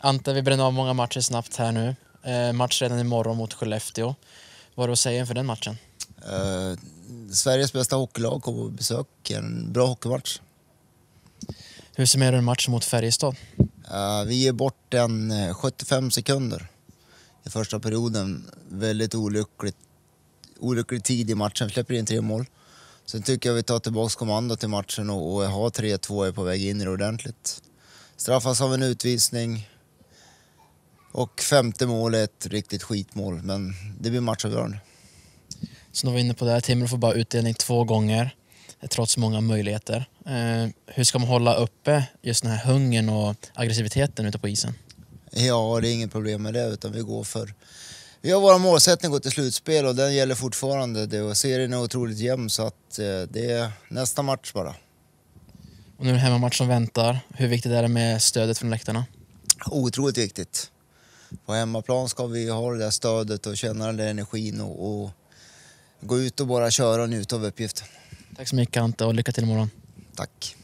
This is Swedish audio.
Ante, vi bränner av många matcher snabbt här nu. Eh, match redan imorgon mot Skellefteå. Vad har du att säga inför den matchen? Eh, Sveriges bästa hockeylag kommer på besök. En bra hockeymatch. Hur summerar du matchen mot Färjestad? Eh, vi ger bort en eh, 75 sekunder i första perioden. Väldigt olyckligt, olycklig tid i matchen. Släpper in tre mål. Sen tycker jag vi tar tillbaka kommandot i matchen och, och har 3-2 är på väg in i det ordentligt. Straffas av en utvisning. Och femte målet riktigt skitmål, men det blir matchavgörande. Som du var inne på där, Timrå får bara utdelning två gånger trots många möjligheter. Eh, hur ska man hålla uppe just den här hungern och aggressiviteten ute på isen? Ja, det är inget problem med det utan vi går för... Vi har vår målsättning att gå till slutspel och den gäller fortfarande. Det, och serien är otroligt jämn så att eh, det är nästa match bara. Och nu är det hemmamatch som väntar. Hur viktigt är det med stödet från läktarna? Otroligt viktigt. På hemmaplan ska vi ha det där stödet och känna den där energin och, och gå ut och bara köra och njuta av uppgiften. Tack så mycket Ante och lycka till imorgon. Tack.